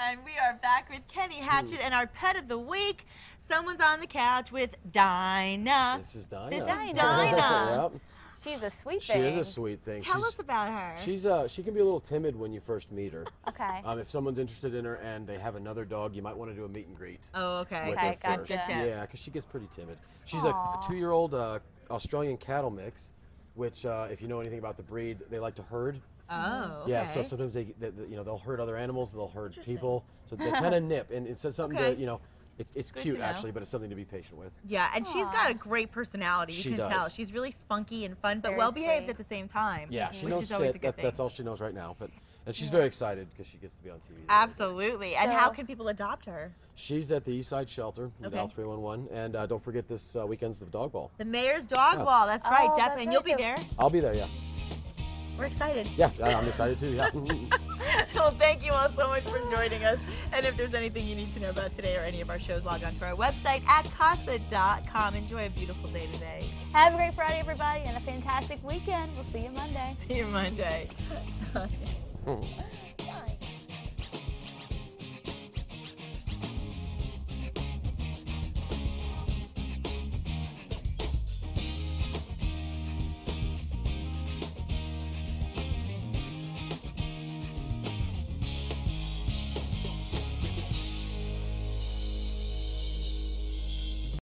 And we are back with Kenny Hatchitt and our pet of the week. Someone's on the couch with Dinah. This is Dinah. This is Dinah. Dinah. yep. She's a sweet She thing. is a sweet thing. Tell she's, us about her. She's uh, she can be a little timid when you first meet her. Okay. Um, if someone's interested in her and they have another dog, you might want to do a meet and greet oh, okay. with Okay, her gotcha. first. Good. Yeah, because she gets pretty timid. She's a Aw. two-year-old uh, Australian cattle mix, which, uh, if you know anything about the breed, they like to herd. Oh, okay. Yeah, so sometimes they, they, they- you know, they'll hurt other animals, they'll hurt people, so they kind of nip, and it's something Okay. to, you know, it's, it's Good cute actually, but it's something to be patient with. Yeah, and she's got a great personality. You She can does. tell. She's really spunky and fun, but Very well behaved sweet. at the same time. Yeah, she which knows is always a sit. good That, thing. that's all she knows right now, but and she's very excited because she gets to be on TV. Absolutely. And how can people adopt her? She's at the East Side Shelter, Okay. Val 311, and uh, don't forget this uh, weekend's the dog ball. The Mayor's Dog Oh. Ball. That's right, Oh, that's definitely. And you'll be there. I'll be there, yeah. We're excited. Yeah, I- I'm excited too, yeah. well, thank you all so much for joining us. And if there's anything you need to know about today or any of our shows, log on to our website at kasa.com. Enjoy a beautiful day today. Have a great Friday, everybody, and a fantastic weekend. We'll see you Monday. See you Monday.